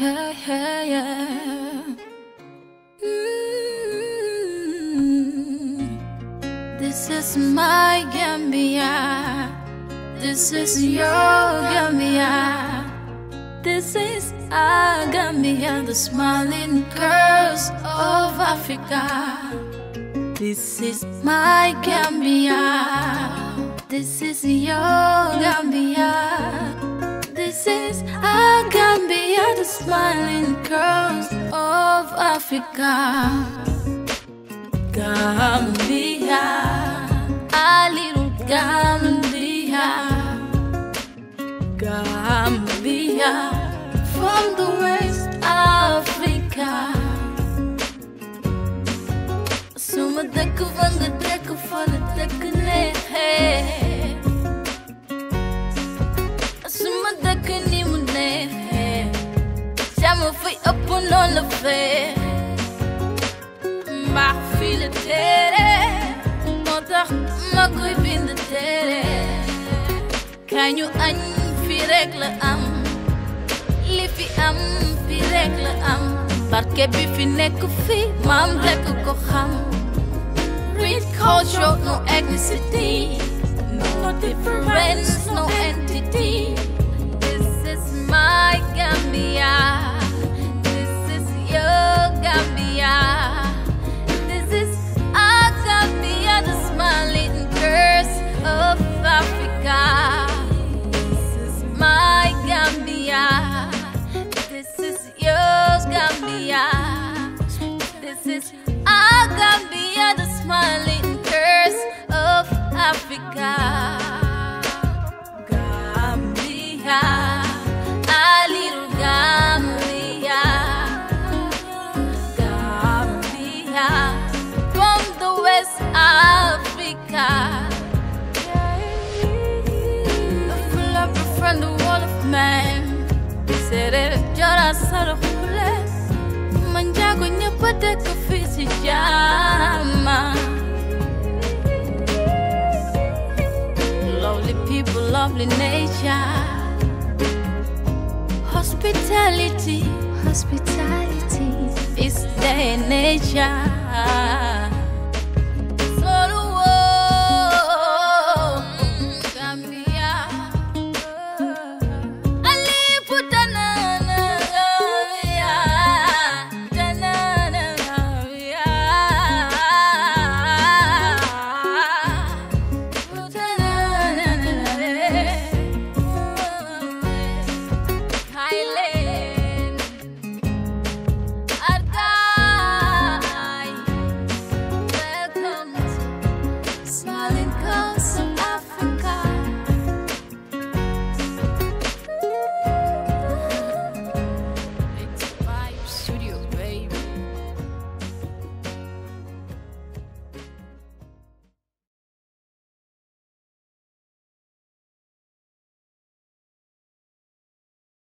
yeah, yeah, yeah. This is my Gambia. This is your Gambia. This is our Gambia, the smiling coast of Africa. This is my Gambia. This is your Gambia. Smiling coast of Africa. Gambia, our little Gambia. Gambia, from the West jàmm fi ëpp noonu la fee mbaax fii la téere moo tax ma koy bind téere kaay ñu añ fii rek la am? Li fi am fii rek la am. Barke bi fi nekk fii maam rek ko xam Rich culture, no ethnicity, no difference, no entity. This is our Gambia, the smiling coast of Africa. Gambia, our little Gambia. Gambia, from the West Africa. From the Wolof man. Said it, Jola Sarahule. Manjago ñëpp fii ci Lovely people, lovely nature Hospitality, Hospitality. is their nature